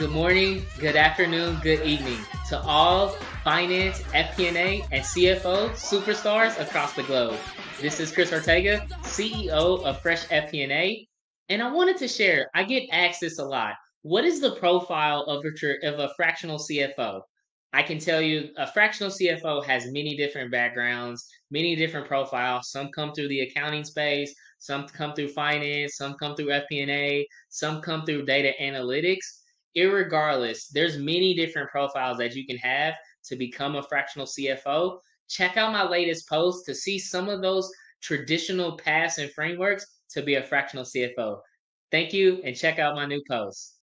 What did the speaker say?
good morning, good afternoon, good evening to all finance, FP&A, and CFO superstars across the globe. This is Chris Ortega, CEO of Fresh FP&A, and I wanted to share. I get asked this a lot. What is the profile of a, of a fractional CFO? I can tell you a fractional CFO has many different backgrounds, many different profiles. Some come through the accounting space, some come through finance, some come through FP&A, some come through data analytics. Irregardless, there's many different profiles that you can have to become a fractional CFO. Check out my latest post to see some of those traditional paths and frameworks to be a fractional CFO. Thank you and check out my new post.